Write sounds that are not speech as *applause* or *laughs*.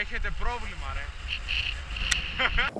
Έχετε πρόβλημα ρε. *laughs*